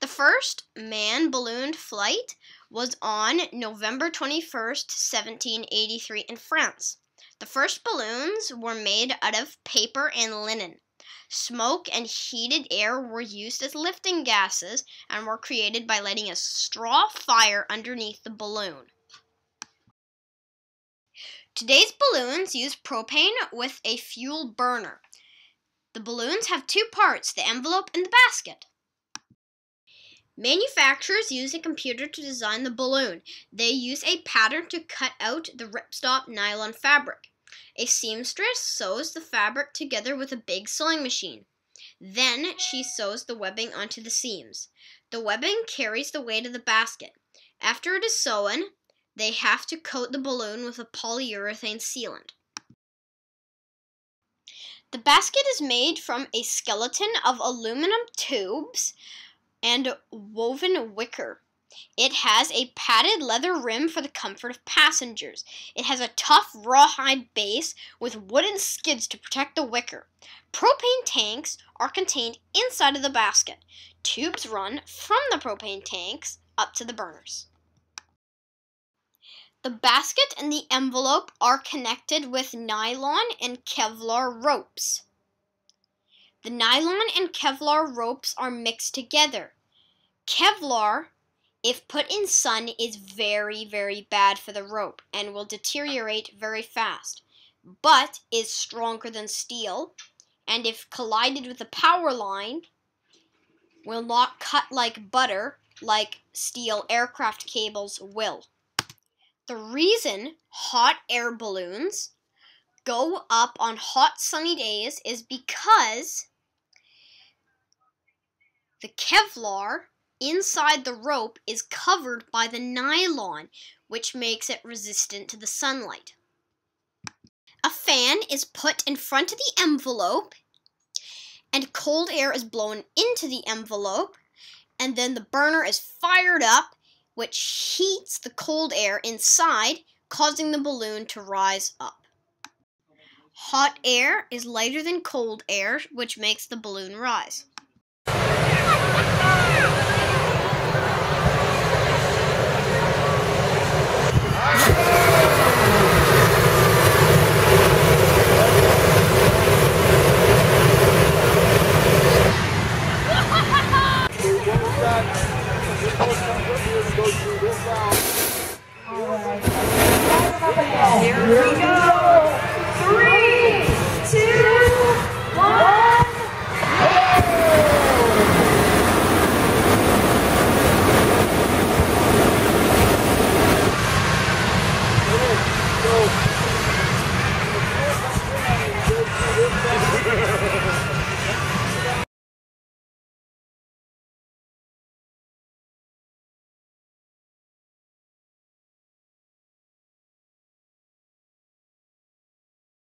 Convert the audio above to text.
The first man ballooned flight was on November 21st, 1783, in France. The first balloons were made out of paper and linen. Smoke and heated air were used as lifting gases and were created by lighting a straw fire underneath the balloon. Today's balloons use propane with a fuel burner. The balloons have two parts, the envelope and the basket. Manufacturers use a computer to design the balloon. They use a pattern to cut out the ripstop nylon fabric. A seamstress sews the fabric together with a big sewing machine. Then she sews the webbing onto the seams. The webbing carries the weight of the basket. After it is sewn, they have to coat the balloon with a polyurethane sealant. The basket is made from a skeleton of aluminum tubes and woven wicker. It has a padded leather rim for the comfort of passengers. It has a tough rawhide base with wooden skids to protect the wicker. Propane tanks are contained inside of the basket. Tubes run from the propane tanks up to the burners. The basket and the envelope are connected with nylon and Kevlar ropes. The nylon and Kevlar ropes are mixed together. Kevlar, if put in sun, is very, very bad for the rope and will deteriorate very fast, but is stronger than steel, and if collided with a power line, will not cut like butter like steel aircraft cables will. The reason hot air balloons go up on hot sunny days is because the Kevlar inside the rope is covered by the nylon, which makes it resistant to the sunlight. A fan is put in front of the envelope, and cold air is blown into the envelope, and then the burner is fired up which heats the cold air inside, causing the balloon to rise up. Hot air is lighter than cold air, which makes the balloon rise. Here we go.